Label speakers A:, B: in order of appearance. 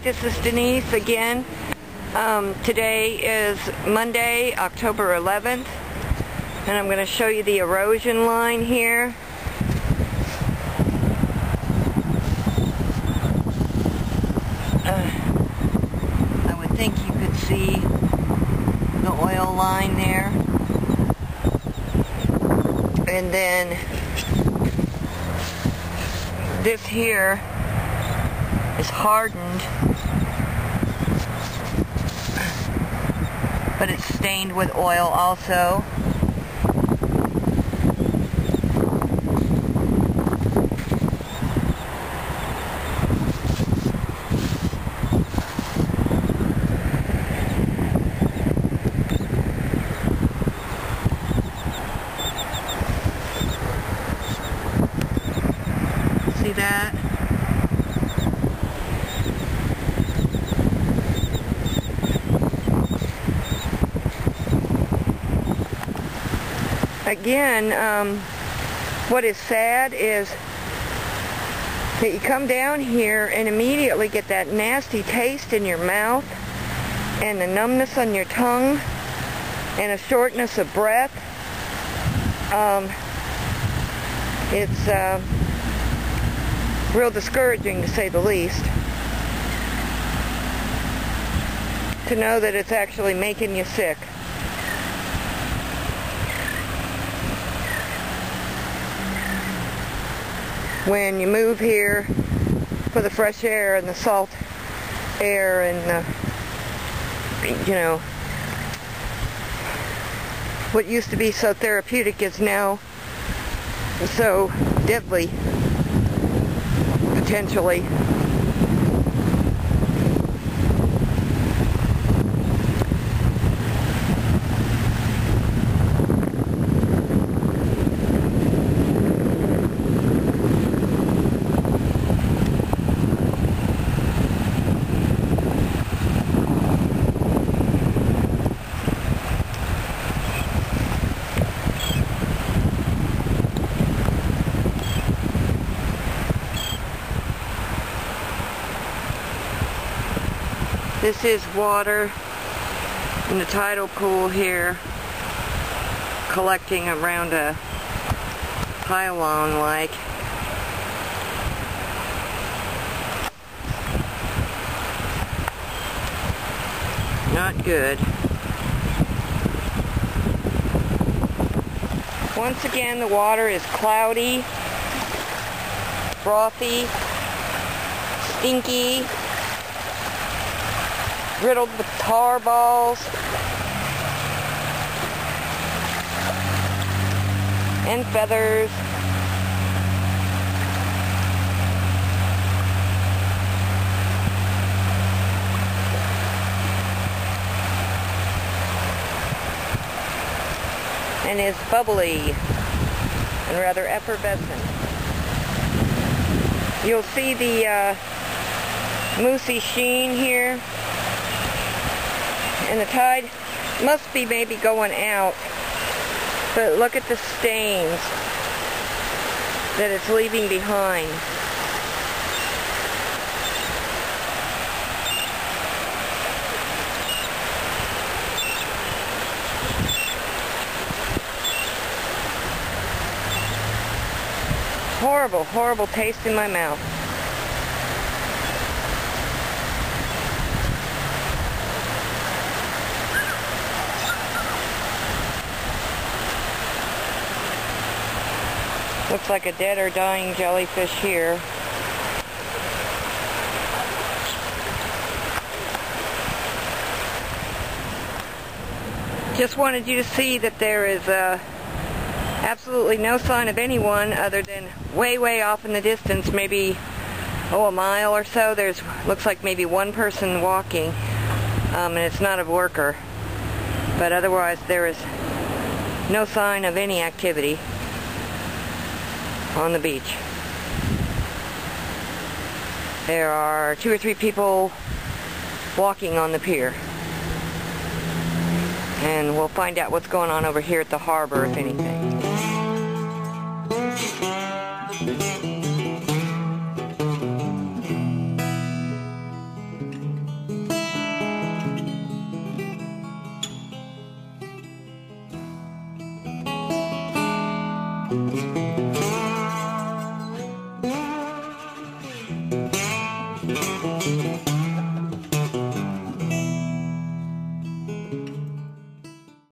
A: this is Denise again. Um, today is Monday, October 11th, and I'm going to show you the erosion line here. Uh, I would think you could see the oil line there. And then this here is hardened, but it's stained with oil also. See that? Again, um, what is sad is that you come down here and immediately get that nasty taste in your mouth and the numbness on your tongue and a shortness of breath. Um, it's uh, real discouraging to say the least. To know that it's actually making you sick. When you move here for the fresh air and the salt air and the, you know, what used to be so therapeutic is now so deadly potentially. This is water in the tidal pool here collecting around a pylon like. Not good. Once again the water is cloudy, frothy, stinky, riddled with tar balls and feathers. And is bubbly and rather effervescent. You'll see the uh, moosey sheen here and the tide must be maybe going out. But look at the stains that it's leaving behind. Horrible, horrible taste in my mouth. Looks like a dead or dying jellyfish here. Just wanted you to see that there is uh, absolutely no sign of anyone other than way, way off in the distance, maybe, oh, a mile or so. There's, looks like maybe one person walking, um, and it's not a worker. But otherwise, there is no sign of any activity on the beach. There are two or three people walking on the pier. And we'll find out what's going on over here at the harbor, if anything.